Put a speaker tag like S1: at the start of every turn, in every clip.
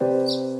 S1: Música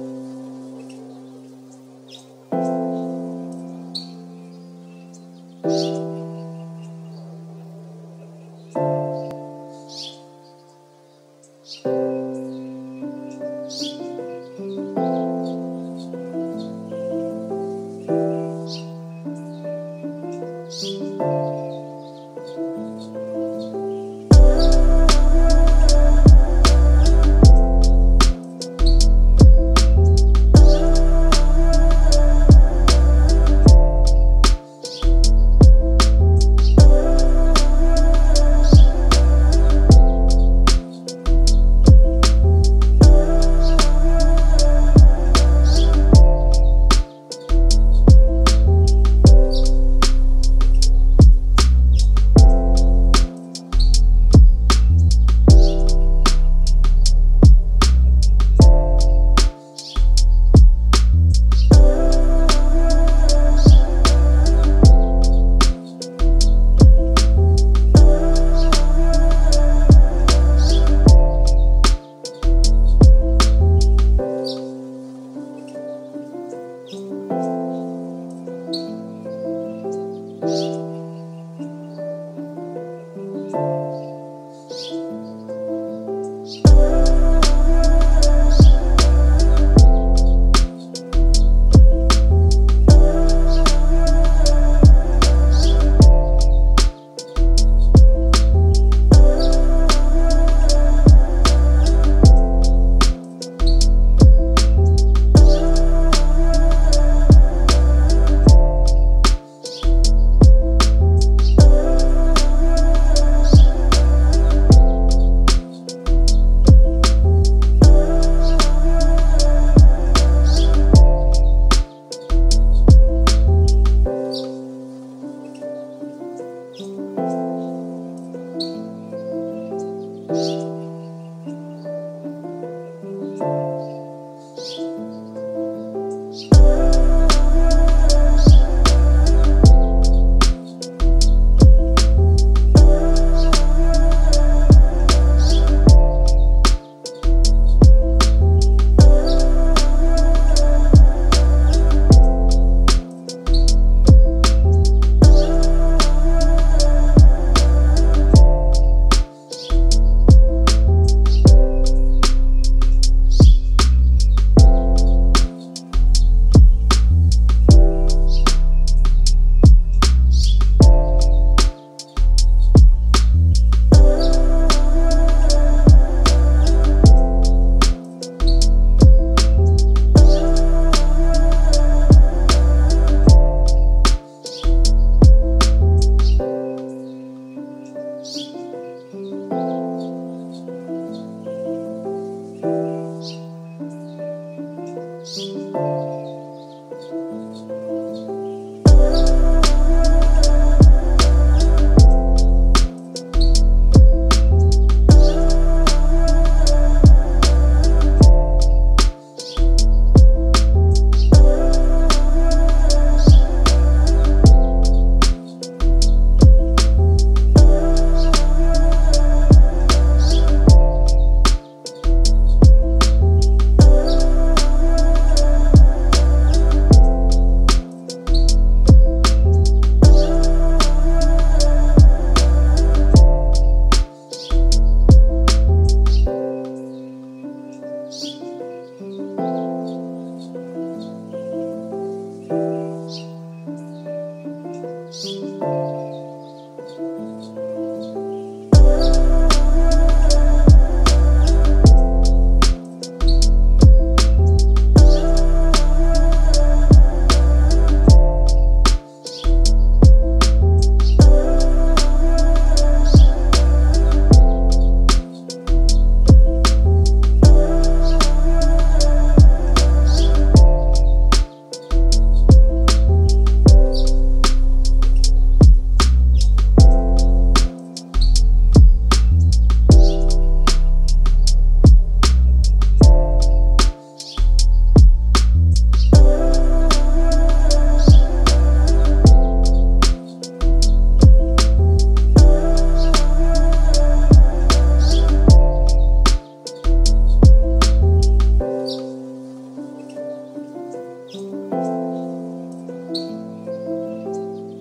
S2: Thank you.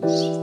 S2: Thank